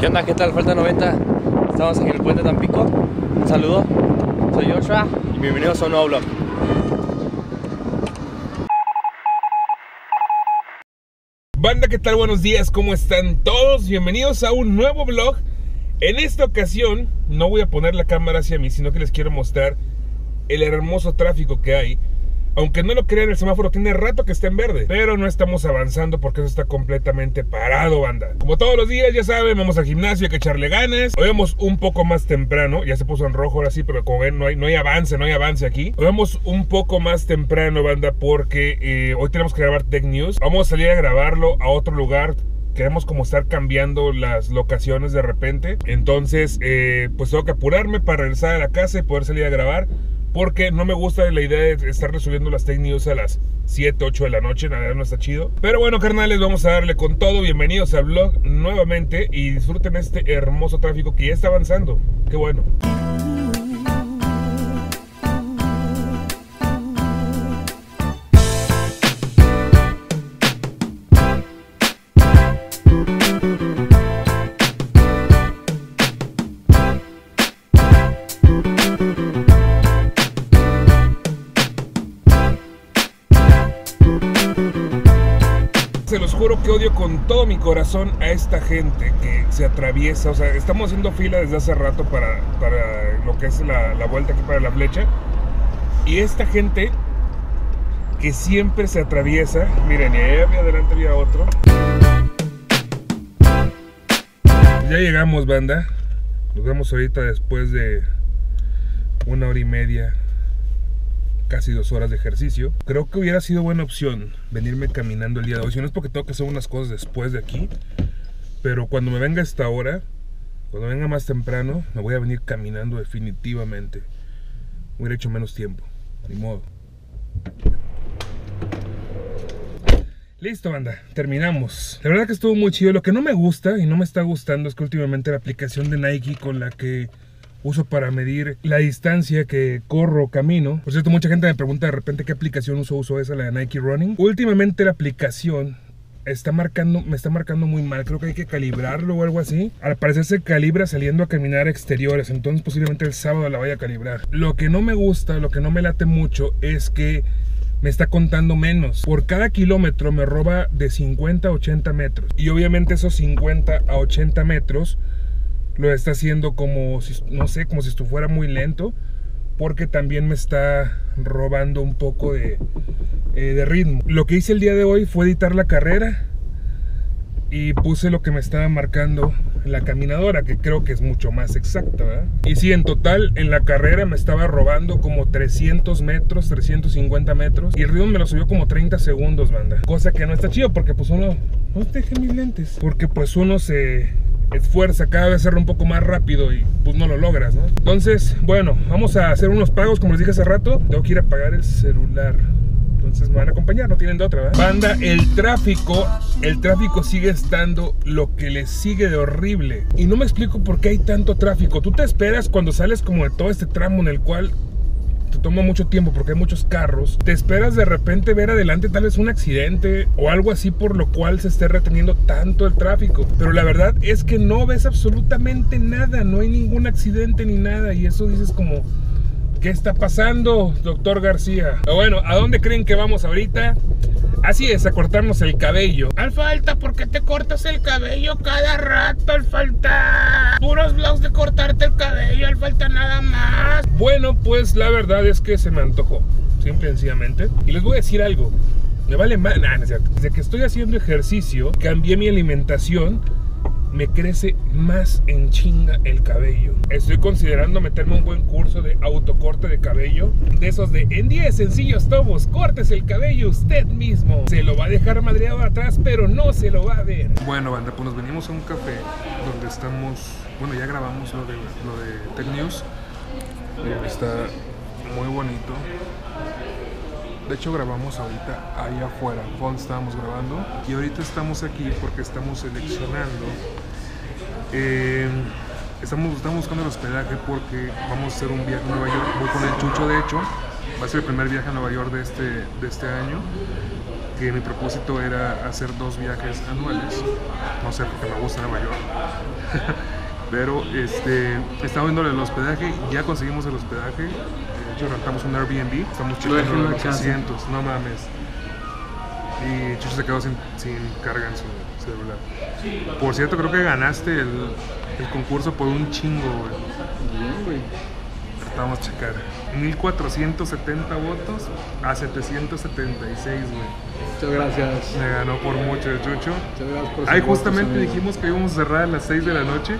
¿Qué onda? ¿Qué tal? Falta 90. Estamos aquí en el puente Tampico. Un saludo. Soy Joshua y bienvenidos a un nuevo vlog. Banda, ¿qué tal? Buenos días, ¿cómo están todos? Bienvenidos a un nuevo vlog. En esta ocasión no voy a poner la cámara hacia mí, sino que les quiero mostrar el hermoso tráfico que hay. Aunque no lo crean, el semáforo tiene rato que está en verde, pero no estamos avanzando porque eso está completamente parado, banda. Como todos los días, ya saben, vamos al gimnasio, hay que echarle ganas. Hoy vamos un poco más temprano, ya se puso en rojo ahora sí, pero como ven, no hay, no hay avance, no hay avance aquí. Hoy vamos un poco más temprano, banda, porque eh, hoy tenemos que grabar Tech News. Vamos a salir a grabarlo a otro lugar queremos como estar cambiando las locaciones de repente. Entonces, eh, pues tengo que apurarme para regresar a la casa y poder salir a grabar. Porque no me gusta la idea de estar resolviendo las tech news a las 7, 8 de la noche, nada, no está chido. Pero bueno, carnales, vamos a darle con todo. Bienvenidos al vlog nuevamente y disfruten este hermoso tráfico que ya está avanzando. Qué bueno. Juro que odio con todo mi corazón a esta gente que se atraviesa. O sea, estamos haciendo fila desde hace rato para, para lo que es la, la vuelta aquí para la flecha. Y esta gente que siempre se atraviesa. Miren, y ahí adelante había otro. Ya llegamos, banda. Nos vemos ahorita después de una hora y media casi dos horas de ejercicio. Creo que hubiera sido buena opción venirme caminando el día de hoy. No es porque tengo que hacer unas cosas después de aquí. Pero cuando me venga esta hora, cuando venga más temprano, me voy a venir caminando definitivamente. Hubiera hecho menos tiempo. Ni modo. Listo, banda, terminamos. La verdad que estuvo muy chido. Lo que no me gusta y no me está gustando es que últimamente la aplicación de Nike con la que uso para medir la distancia que corro camino. Por cierto, mucha gente me pregunta de repente qué aplicación uso, uso esa, la de Nike Running. Últimamente la aplicación está marcando, me está marcando muy mal. Creo que hay que calibrarlo o algo así. Al parecer se calibra saliendo a caminar exteriores. Entonces posiblemente el sábado la vaya a calibrar. Lo que no me gusta, lo que no me late mucho es que me está contando menos. Por cada kilómetro me roba de 50 a 80 metros. Y obviamente esos 50 a 80 metros lo está haciendo como si, no sé, como si esto fuera muy lento, porque también me está robando un poco de, eh, de ritmo. Lo que hice el día de hoy fue editar la carrera y puse lo que me estaba marcando la caminadora, que creo que es mucho más exacta. Y sí, en total, en la carrera me estaba robando como 300 metros, 350 metros, y el ritmo me lo subió como 30 segundos, banda. Cosa que no está chido, porque pues uno... No deje mis lentes. Porque pues uno se esfuerza cada vez hacerlo un poco más rápido y pues no lo logras, ¿no? Entonces, bueno, vamos a hacer unos pagos, como les dije hace rato. Tengo que ir a pagar el celular. Entonces me van a acompañar, no tienen de otra, ¿verdad? Banda, el tráfico, el tráfico sigue estando lo que le sigue de horrible. Y no me explico por qué hay tanto tráfico. Tú te esperas cuando sales como de todo este tramo en el cual te toma mucho tiempo porque hay muchos carros. Te esperas de repente ver adelante tal vez un accidente o algo así por lo cual se esté reteniendo tanto el tráfico. Pero la verdad es que no ves absolutamente nada, no hay ningún accidente ni nada y eso dices como... ¿Qué está pasando, doctor García? Bueno, ¿a dónde creen que vamos ahorita? Así es, a cortarnos el cabello. Al falta, ¿por qué te cortas el cabello cada rato? Al falta. Puros vlogs de cortarte el cabello, al falta nada más. Bueno, pues la verdad es que se me antojó, simple y sencillamente. Y les voy a decir algo. Me vale mal. Nah, no. Desde que estoy haciendo ejercicio, cambié mi alimentación me crece más en chinga el cabello. Estoy considerando meterme un buen curso de autocorte de cabello. De esos de en 10 sencillos tomos, cortes el cabello usted mismo. Se lo va a dejar madreado atrás, pero no se lo va a ver. Bueno, banda, pues nos venimos a un café donde estamos. Bueno, ya grabamos lo de, lo de Tech News. Está muy bonito. De hecho grabamos ahorita ahí afuera, fue donde estábamos grabando. Y ahorita estamos aquí porque estamos seleccionando. eh, estamos, estamos buscando el hospedaje porque vamos a hacer un viaje a Nueva York. Voy con el Chucho, de hecho. Va a ser el primer viaje a Nueva York de este, de este año. que mi propósito era hacer dos viajes anuales. No sé, porque me gusta Nueva York. Pero este, estamos viendo el hospedaje, ya conseguimos el hospedaje. De hecho, rentamos un Airbnb. Estamos checando los casa. asientos, no mames. Y Chucho se quedó sin, sin carga en su celular. Por cierto, creo que ganaste el, el concurso por un chingo, güey. Bien, güey. Vamos a checar. 1470 votos a 776, güey. Muchas gracias. Me ganó por mucho el Chucho. Muchas gracias por Ahí votos, justamente dijimos que íbamos a cerrar a las 6 de la noche.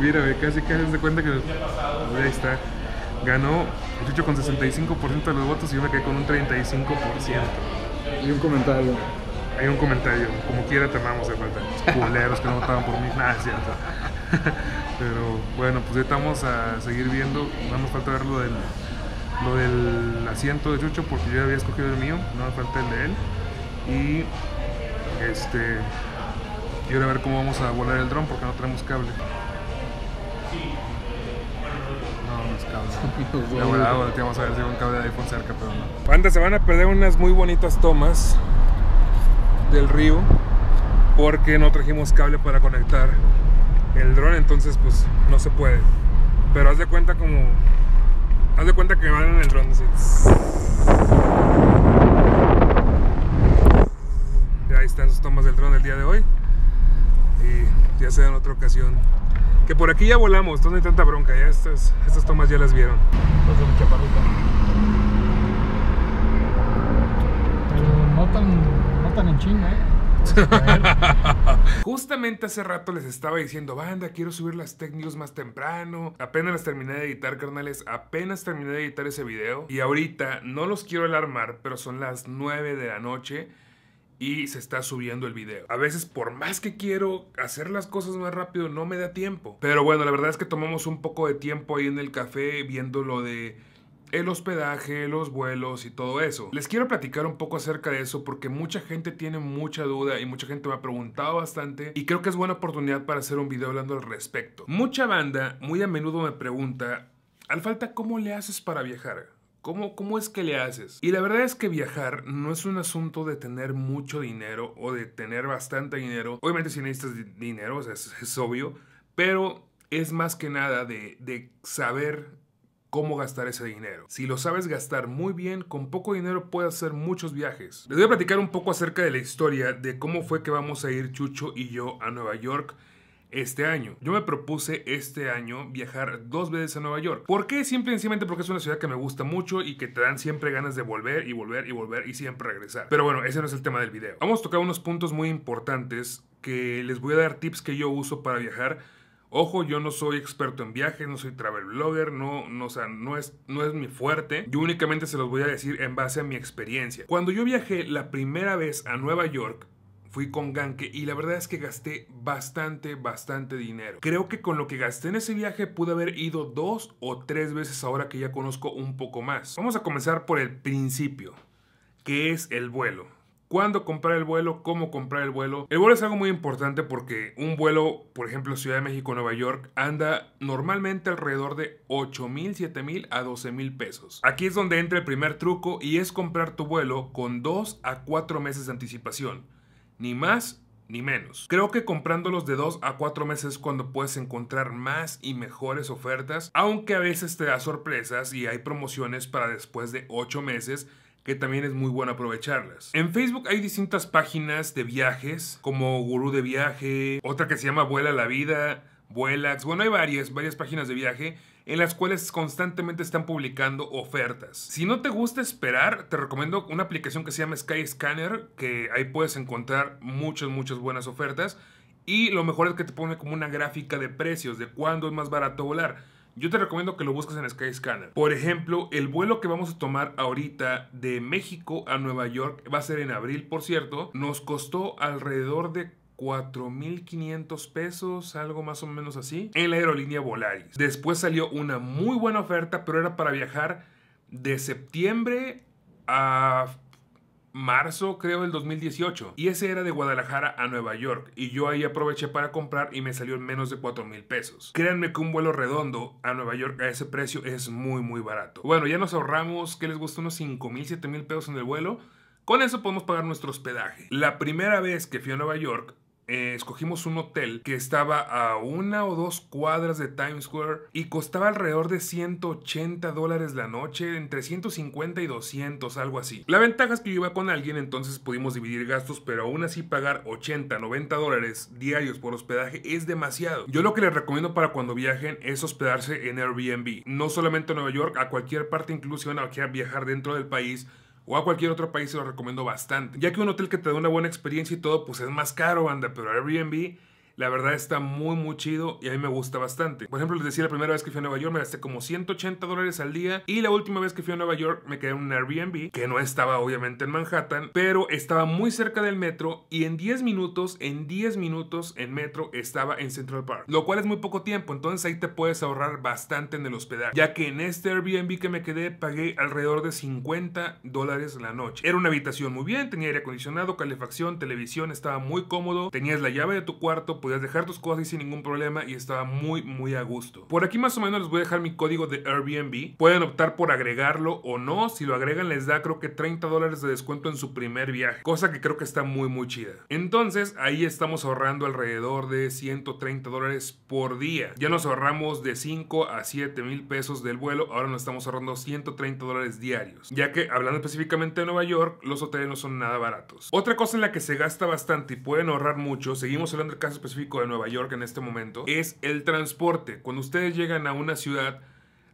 Mira, güey, casi casi se cuenta que. Ahí está. Ganó el Chucho con 65% de los votos y yo me quedé con un 35%. Y un comentario. Hay un comentario, como quiera te amamos de falta. Culeros que no votaban por mí, nada, es cierto. Pero bueno, pues ahorita vamos a seguir viendo. No nos falta ver lo del, lo del asiento de Chucho porque yo ya había escogido el mío, no me falta el de él. Y este. Y ahora a ver cómo vamos a volar el dron porque no tenemos cable. No, no es cable. Volteamos a ver si hay un cable de iPhone cerca, pero no. Banda, se van a perder unas muy bonitas tomas del río porque no trajimos cable para conectar el dron, entonces pues no se puede. Pero haz de cuenta como. Haz de cuenta que van en el dron. así. Ya ahí están sus tomas del dron del día de hoy. Y ya sea en otra ocasión. Que por aquí ya volamos, entonces no hay tanta bronca. Ya estas, estas tomas ya las vieron. Entonces. Pero no tan, no tan en chinga, ¿eh? Justamente hace rato les estaba diciendo, banda, quiero subir las tech news más temprano. Apenas las terminé de editar, carnales. Apenas terminé de editar ese video. Y ahorita no los quiero alarmar, pero son las 9 de la noche y se está subiendo el video. A veces por más que quiero hacer las cosas más rápido no me da tiempo. Pero bueno, la verdad es que tomamos un poco de tiempo ahí en el café viendo lo de el hospedaje, los vuelos y todo eso. Les quiero platicar un poco acerca de eso porque mucha gente tiene mucha duda y mucha gente me ha preguntado bastante y creo que es buena oportunidad para hacer un video hablando al respecto. Mucha banda muy a menudo me pregunta, al falta, ¿cómo le haces para viajar? ¿Cómo, ¿Cómo es que le haces? Y la verdad es que viajar no es un asunto de tener mucho dinero o de tener bastante dinero. Obviamente si necesitas di- dinero, es, es obvio, pero es más que nada de, de saber cómo gastar ese dinero. Si lo sabes gastar muy bien, con poco dinero puedes hacer muchos viajes. Les voy a platicar un poco acerca de la historia de cómo fue que vamos a ir Chucho y yo a Nueva York este año. Yo me propuse este año viajar dos veces a Nueva York. ¿Por qué? Simple y sencillamente porque es una ciudad que me gusta mucho y que te dan siempre ganas de volver y volver y volver y siempre regresar. Pero bueno, ese no es el tema del video. Vamos a tocar unos puntos muy importantes que les voy a dar tips que yo uso para viajar. Ojo, yo no soy experto en viajes, no soy travel blogger, no, no, o sea, es, no es mi fuerte. Yo únicamente se los voy a decir en base a mi experiencia. Cuando yo viajé la primera vez a Nueva York, fui con Ganke y la verdad es que gasté bastante, bastante dinero. Creo que con lo que gasté en ese viaje pude haber ido dos o tres veces ahora que ya conozco un poco más. Vamos a comenzar por el principio, que es el vuelo. ¿Cuándo comprar el vuelo? ¿Cómo comprar el vuelo? El vuelo es algo muy importante porque un vuelo, por ejemplo, Ciudad de México, Nueva York, anda normalmente alrededor de 8 mil, 7 mil a 12 mil pesos. Aquí es donde entra el primer truco y es comprar tu vuelo con 2 a 4 meses de anticipación. Ni más ni menos. Creo que comprándolos de 2 a 4 meses es cuando puedes encontrar más y mejores ofertas, aunque a veces te da sorpresas y hay promociones para después de 8 meses que también es muy bueno aprovecharlas. En Facebook hay distintas páginas de viajes, como Gurú de Viaje, otra que se llama Vuela la Vida, Vuelax, bueno, hay varias, varias páginas de viaje en las cuales constantemente están publicando ofertas. Si no te gusta esperar, te recomiendo una aplicación que se llama Skyscanner, que ahí puedes encontrar muchas, muchas buenas ofertas. Y lo mejor es que te pone como una gráfica de precios, de cuándo es más barato volar. Yo te recomiendo que lo busques en Skyscanner. Por ejemplo, el vuelo que vamos a tomar ahorita de México a Nueva York va a ser en abril, por cierto. Nos costó alrededor de 4.500 pesos, algo más o menos así, en la aerolínea Volaris. Después salió una muy buena oferta, pero era para viajar de septiembre a marzo, creo, del 2018. Y ese era de Guadalajara a Nueva York. Y yo ahí aproveché para comprar y me salió en menos de 4 mil pesos. Créanme que un vuelo redondo a Nueva York a ese precio es muy, muy barato. Bueno, ya nos ahorramos, que les gusta? Unos 5 mil, 7 mil pesos en el vuelo. Con eso podemos pagar nuestro hospedaje. La primera vez que fui a Nueva York, eh, escogimos un hotel que estaba a una o dos cuadras de Times Square y costaba alrededor de 180 dólares la noche, entre 150 y 200, algo así. La ventaja es que yo iba con alguien, entonces pudimos dividir gastos, pero aún así pagar 80, 90 dólares diarios por hospedaje es demasiado. Yo lo que les recomiendo para cuando viajen es hospedarse en Airbnb. No solamente a Nueva York, a cualquier parte, incluso a viajar dentro del país o a cualquier otro país se lo recomiendo bastante. Ya que un hotel que te da una buena experiencia y todo, pues es más caro, anda, pero Airbnb la verdad está muy, muy chido y a mí me gusta bastante. Por ejemplo, les decía la primera vez que fui a Nueva York me gasté como 180 dólares al día y la última vez que fui a Nueva York me quedé en un Airbnb que no estaba obviamente en Manhattan, pero estaba muy cerca del metro y en 10 minutos, en 10 minutos en metro estaba en Central Park, lo cual es muy poco tiempo, entonces ahí te puedes ahorrar bastante en el hospedaje, ya que en este Airbnb que me quedé pagué alrededor de 50 dólares la noche. Era una habitación muy bien, tenía aire acondicionado, calefacción, televisión, estaba muy cómodo, tenías la llave de tu cuarto, podías dejar tus cosas ahí sin ningún problema y estaba muy, muy a gusto. Por aquí más o menos les voy a dejar mi código de Airbnb. Pueden optar por agregarlo o no. Si lo agregan les da creo que 30 dólares de descuento en su primer viaje. Cosa que creo que está muy, muy chida. Entonces ahí estamos ahorrando alrededor de 130 dólares por día. Ya nos ahorramos de 5 a 7 mil pesos del vuelo. Ahora nos estamos ahorrando 130 dólares diarios. Ya que hablando específicamente de Nueva York, los hoteles no son nada baratos. Otra cosa en la que se gasta bastante y pueden ahorrar mucho, seguimos hablando del caso específico de Nueva York en este momento, es el transporte. Cuando ustedes llegan a una ciudad,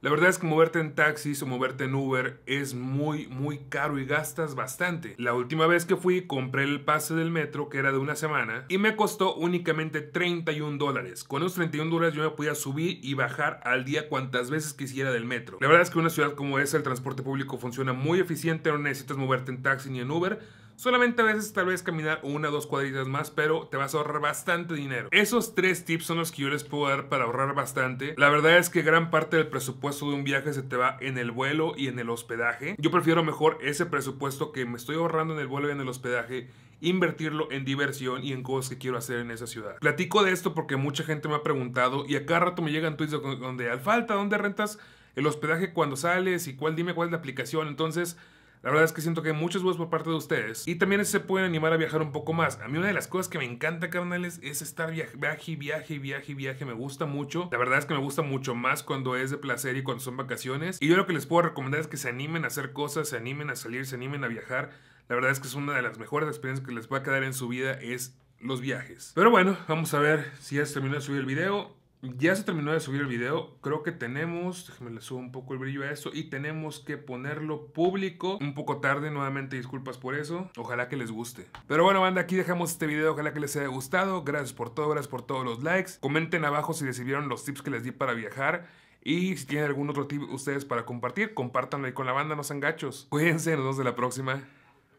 la verdad es que moverte en taxis o moverte en Uber es muy, muy caro y gastas bastante. La última vez que fui, compré el pase del metro, que era de una semana, y me costó únicamente 31 dólares. Con esos 31 dólares yo me podía subir y bajar al día cuantas veces quisiera del metro. La verdad es que una ciudad como esa, el transporte público funciona muy eficiente, no necesitas moverte en taxi ni en Uber Solamente a veces tal vez caminar una o dos cuadritas más, pero te vas a ahorrar bastante dinero. Esos tres tips son los que yo les puedo dar para ahorrar bastante. La verdad es que gran parte del presupuesto de un viaje se te va en el vuelo y en el hospedaje. Yo prefiero mejor ese presupuesto que me estoy ahorrando en el vuelo y en el hospedaje invertirlo en diversión y en cosas que quiero hacer en esa ciudad. Platico de esto porque mucha gente me ha preguntado y a cada rato me llegan tweets donde al falta, ¿dónde rentas el hospedaje cuando sales? y cuál dime cuál es la aplicación. Entonces, la verdad es que siento que hay muchos votos por parte de ustedes. Y también se pueden animar a viajar un poco más. A mí una de las cosas que me encanta, carnales, es estar viaje, viaje, viaje, viaje, viaje. Me gusta mucho. La verdad es que me gusta mucho más cuando es de placer y cuando son vacaciones. Y yo lo que les puedo recomendar es que se animen a hacer cosas, se animen a salir, se animen a viajar. La verdad es que es una de las mejores experiencias que les va a quedar en su vida es los viajes. Pero bueno, vamos a ver si ya se terminó de subir el video. Ya se terminó de subir el video. Creo que tenemos, déjenme le subo un poco el brillo a eso y tenemos que ponerlo público. Un poco tarde, nuevamente disculpas por eso. Ojalá que les guste. Pero bueno, banda, aquí dejamos este video. Ojalá que les haya gustado. Gracias por todo, gracias por todos los likes. Comenten abajo si recibieron los tips que les di para viajar. Y si tienen algún otro tip ustedes para compartir, compártanlo ahí con la banda, no sean gachos. Cuídense, nos vemos en la próxima.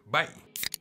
Bye.